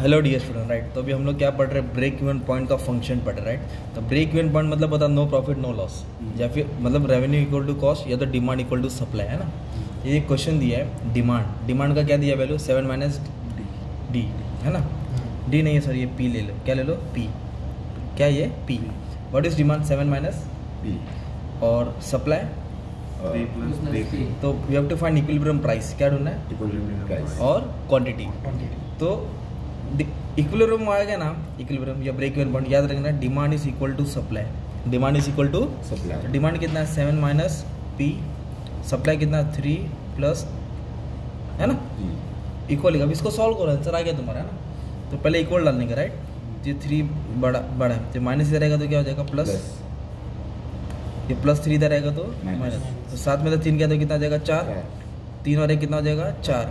Hello dear student right तो अभी हम लोग क्या पढ़ रहे हैं? ब्रेक इवन पॉइंट का फ़ंक्शन पढ़ रहे हैं राइट तो ब्रेक इवन पॉइंट मतलब बता नो प्रॉफिट नो लॉस या फिर मतलब रेवेन्यू इक्वल टू कॉस्ट या तो डिमांड इक्वल टू सप्लाई है ना? ये क्वेश्चन दिया है डिमांड डिमांड का क्या दिया वैल्यू सेवन माइनस डी है ना? डी नहीं है सर ये पी ले लो. क्या ले लो? पी क्या ये? P what is demand seven minus P. और सप्लाई तो you have to find equilibrium price क्या ढूंढना है? और क्वांटिटी तो इक्विलिब्रियम आएगा ना इक्विलिब्रियम या ब्रेक इवन पॉइंट याद रखना demand is equal to supply demand is equal to Supply. Demand कितना? है सेवन माइनस पी सप्लाई कितना? है थ्री प्लस है ना? इक्वल अब इसको सॉल्व करो आंसर आ गया तुम्हारा है ना? तो पहले इक्वल डालने का राइट ये थ्री बड़ा बड़ा है। तो माइनस इधर आएगा तो क्या हो जाएगा? प्लस ये प्लस थ्री इधर आएगा तो माइनस तो साथ में तो तीन क्या तो कितना हो जाएगा? चार. चार. तीन और एक कितना हो जाएगा? चार.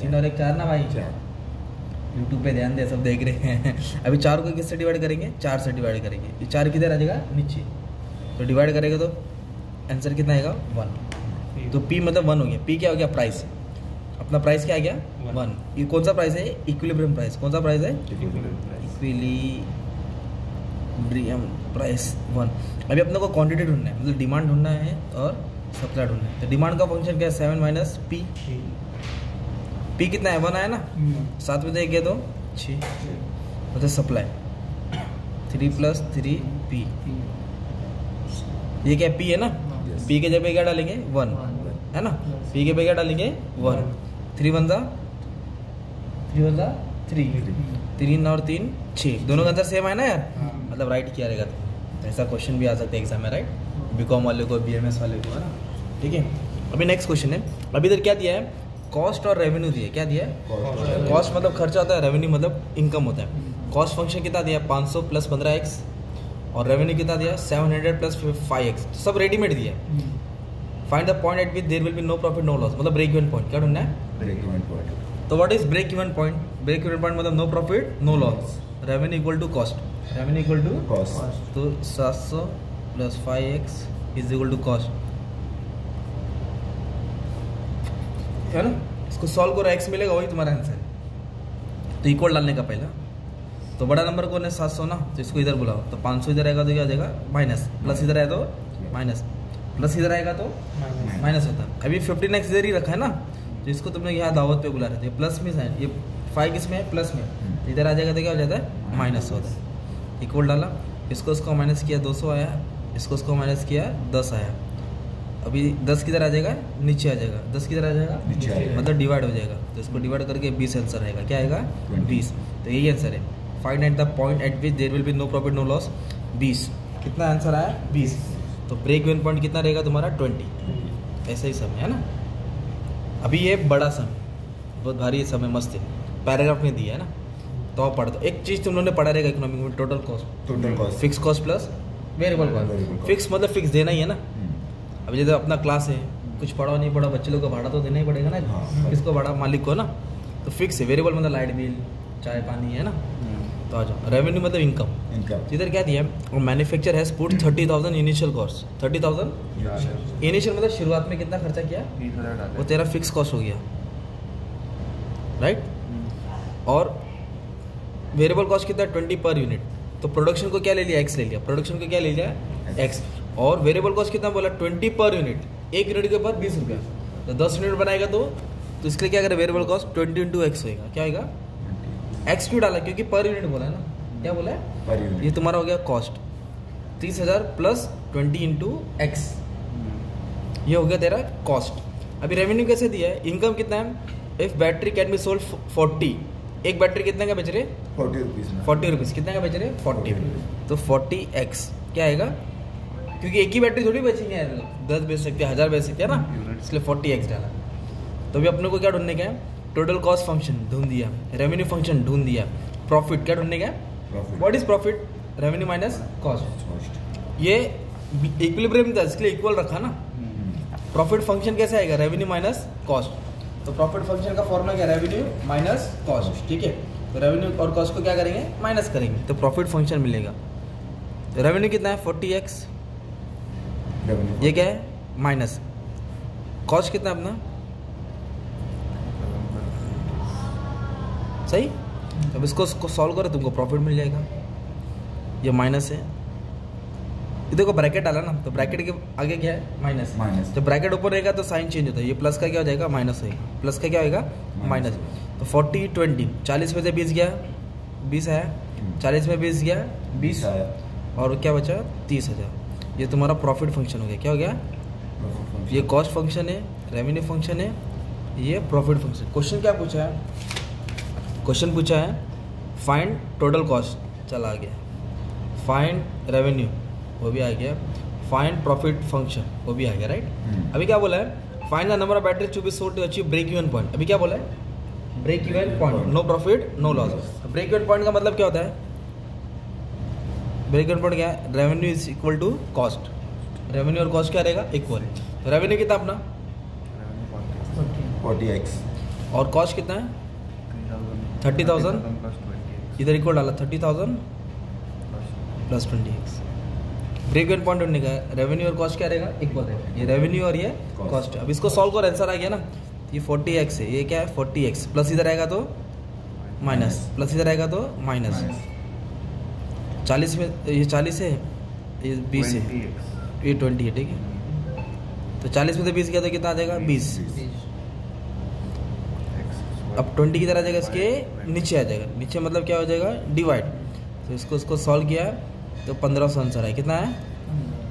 तीन और एक चार ना भाई? चार. यूट्यूब पे ध्यान दे सब देख रहे हैं। अभी चार को किससे डिवाइड करेंगे? चार से डिवाइड करेंगे। ये चार किधर आ जाएगा? नीचे। तो डिवाइड करेगा तो आंसर कितना आएगा? वन तो पी मतलब वन हो गया। पी क्या हो गया? प्राइस अपना प्राइस क्या आ गया? वन ये कौन सा प्राइस है? इक्विलिब्रियम प्राइस कौन सा प्राइस है? इक्विलिब्रियम प्राइस वन अभी अपने को क्वांटिटी ढूंढना है। मतलब डिमांड ढूंढना है और सप्लाई ढूंढना है। तो डिमांड का फ़ंक्शन क्या है? सेवन माइनस पी पी कितना है? वन आया ना? साथ में देंगे तो? छः मतलब supply three plus three P ये क्या पी है ना? पी के जगह क्या डालेंगे? वन। है ना? पी के क्या डालेंगे? वन। थ्री वन जा? थ्री वन जा? थ्री तीन और तीन छः दोनों का आंसर सेम है ना यार? हाँ। मतलब राइट किया रहेगा। तो ऐसा क्वेश्चन भी आ सकता है एग्ज़ाम में राइट बी कॉम वाले को बी एम एस वाले को है ना? ठीक है? अभी नेक्स्ट क्वेश्चन है। अभी इधर क्या दिया है? कॉस्ट और रेवेन्यू दिया क्या दिया? है कॉस्ट मतलब खर्चा होता है रेवेन्यू मतलब इनकम होता है। कॉस्ट फ़ंक्शन कितना दिया? पाँच सौ प्लस पंद्रह एक्स और रेवेन्यू कितना दिया? Seven hundred plus five X सब रेडीमेड दिया। Find the point at which there will be no profit no loss मतलब ब्रेक इवन पॉइंट क्या ढूंढना है? Break even point. तो what is break even point break even point मतलब no profit no loss revenue equal to cost revenue equal to Cost. तो सात सौ plus five X is equal to cost है ना? इसको सॉल्व करो x मिलेगा वही तुम्हारा आंसर तो इक्वल डालने का पहला. तो बड़ा नंबर कौन है सात सौ ना तो इसको इधर बुलाओ. तो पाँच सौ इधर आएगा तो क्या हो जाएगा? माइनस प्लस इधर आया तो माइनस प्लस इधर आएगा तो माइनस होता है. अभी फिफ्टीन एक्स इधर ही रखा है ना? तो इसको तुमने यहाँ दावत पे बुला रहे थे. प्लस में है ये फाइव किसमें है? प्लस में. तो इधर आ जाएगा तो क्या हो जाता है? माइनस होता है. इक्वल डाला. इसको इसको माइनस किया दो सौ आया. इसको इसको माइनस किया दस आया. अभी दस किधर आ जाएगा नीचे आ जाएगा। दस किधर आ जाएगा नीचे आ जाएगा। मतलब डिवाइड हो जाएगा। तो इसको डिवाइड करके बीस आंसर आएगा। क्या आएगा? बीस। तो यही आंसर है। Find at the point at which there will be no profit no loss बीस। कितना आंसर आया? बीस। तो ब्रेक इवन पॉइंट कितना रहेगा तुम्हारा? ट्वेंटी ऐसा ही समय है ना? अभी ये बड़ा समय बहुत भारी समय मस्त है। पैराग्राफ में दिया है ना? तो पढ़। दो एक चीज़ तुम लोगों ने पढ़ा रहेगा इकोनॉमिक में total cost total cost. Fix cost plus variable cost fix मतलब फिक्स देना ही है ना? अभी जैसे अपना क्लास है कुछ पढ़ा नहीं पढ़ा बच्चे लोग का भाड़ा तो देना ही पड़ेगा ना हाँ। किसको भाड़ा? मालिक को ना? तो फिक्स है वेरिएबल मतलब लाइट बिल चाय पानी है ना? तो आ जाओ। रेवेन्यू मतलब इनकम Income. इधर क्या दिया manufacture has put thirty thousand initial cost thirty thousand initial मतलब शुरुआत में कितना खर्चा किया? वो तेरा फिक्स कॉस्ट हो गया। राइट और वेरिएबल कॉस्ट कितना? ट्वेंटी पर यूनिट तो प्रोडक्शन को क्या ले लिया? एक्स ले लिया। प्रोडक्शन को क्या ले लिया? एक्स और वेरिएबल कॉस्ट कितना बोला? ट्वेंटी पर यूनिट एक यूनिट के ऊपर बीस रुपया। तो दस यूनिट बनाएगा तो? तो इसके लिए क्या करें? Variable cost twenty into X होएगा। क्या होगा एक्स क्यों डाला? क्योंकि पर यूनिट बोला है ना। क्या बोला है? Per unit. ये तुम्हारा हो गया कॉस्ट तीस हज़ार प्लस ट्वेंटी इंटू एक्स ये हो गया तेरा कॉस्ट अभी रेवेन्यू कैसे दिया है? इनकम कितना है? If battery can be sold forty एक बैटरी कितने का बेच रहे? 40 rupees में. फोर्टी रुपीज़ कितने का बेच रहे? फोर्टी तो फोर्टी एक्स क्या आएगा? क्योंकि एक ही बैटरी थोड़ी बेचेंगे यार। दस बेच सकते हैं हज़ार बेच सकते हैं ना? इसलिए फोर्टी एक्स डाला। तो अभी अपने को क्या ढूँढने का है? टोटल कॉस्ट फ़ंक्शन ढूंढ दिया। रेवेन्यू फ़ंक्शन ढूंढ दिया। प्रॉफिट क्या ढूँढने का है. What is profit revenue minus cost. ये इक्विलिब्रियम था इसके लिए इक्वल रखा ना। Hmm. प्रॉफिट फ़ंक्शन कैसे आएगा? रेवेन्यू माइनस कॉस्ट तो प्रॉफिट फ़ंक्शन का फॉर्मूला क्या रेवेन्यू माइनस कॉस्ट ठीक है? तो रेवेन्यू और कॉस्ट को क्या करेंगे? माइनस करेंगे। तो प्रॉफिट फ़ंक्शन मिलेगा। तो रेवेन्यू कितना है? Forty X. ये क्या है? माइनस कॉस्ट कितना है अपना? सही? अब इसको इसको सॉल्व करो तुमको प्रॉफिट मिल जाएगा। ये माइनस है। ये देखो ब्रैकेट डाला ना तो ब्रैकेट के आगे क्या है? माइनस माइनस जब ब्रैकेट ऊपर रहेगा तो साइन चेंज होता है। ये प्लस का क्या हो जाएगा? माइनस होएगा। प्लस का क्या होएगा? Minus. माइनस तो फोर्टी ट्वेंटी चालीस में से बीस गया। बीस है हम्म। चालीस में बीस गया। बीस आया। और क्या बचा? तीस हज़ार। ये तुम्हारा प्रॉफिट फ़ंक्शन हो गया। क्या हो गया? ये कॉस्ट फ़ंक्शन है रेवेन्यू फ़ंक्शन है ये प्रॉफिट फ़ंक्शन क्वेश्चन क्या पूछा है? क्वेश्चन पूछा है फाइंड टोटल कॉस्ट चला आ गया फाइंड रेवेन्यू वो भी आ गया। फाइंड प्रॉफिट फ़ंक्शन वो भी आ गया राइट हम्म। अभी क्या बोला है? Find the number of battery to be sold to achieve break even point अभी क्या बोला है? Break even point no profit no loss break even point का मतलब क्या होता है? ब्रेक इवन पॉइंट क्या है? Revenue is equal to cost revenue और कॉस्ट क्या रहेगा? इक्वल तो रेवेन्यू कितना अपना? 40x और कॉस्ट कितना है? थर्टी थाउज़ेंड इधर इक्वल डाला. Thirty thousand plus twenty X break even point ढूँढने का रेवेन्यू और कॉस्ट क्या रहेगा? इक्वल रहेगा. ये रेवेन्यू और ये कॉस्ट अब इसको सॉल्व करो. आंसर आ गया ना? ये फोर्टी एक्स है. ये क्या है? फोर्टी एक्स प्लस इधर आएगा तो? माइनस प्लस इधर आएगा तो? माइनस चालीस में ये चालीस है? ये बीस है। ये ट्वेंटी है ठीक है? तो चालीस में से बीस गया तो कितना आ जाएगा? बीस। अब ट्वेंटी की तरह आ जाएगा इसके नीचे आ जाएगा। नीचे मतलब क्या हो जाएगा? डिवाइड तो इसको इसको सॉल्व किया। तो पंद्रह सौ आंसर है कितना है?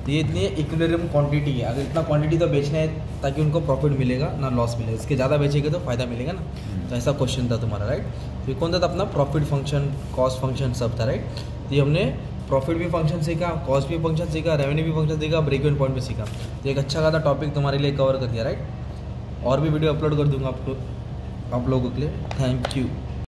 तो ये इतनी इक्विलिब्रियम क्वांटिटी है। अगर इतना क्वांटिटी तो बेचना है ताकि उनको प्रॉफिट मिलेगा ना लॉस मिलेगा। इसके ज़्यादा बेचेंगे तो फ़ायदा मिलेगा ना। तो ऐसा क्वेश्चन था तुम्हारा राइट तो ये कौन था अपना? प्रॉफिट फ़ंक्शन कॉस्ट फ़ंक्शन सब था राइट तो ये हमने प्रॉफिट भी फ़ंक्शन सीखा कॉस्ट भी फ़ंक्शन सीखा रेवेन्यू भी फ़ंक्शन सीखा ब्रेक इवन पॉइंट भी सीखा। तो एक अच्छा खासा टॉपिक तुम्हारे लिए कवर कर दिया राइट और भी वीडियो अपलोड कर दूँगा आप आप लोगों के लिए। Thank you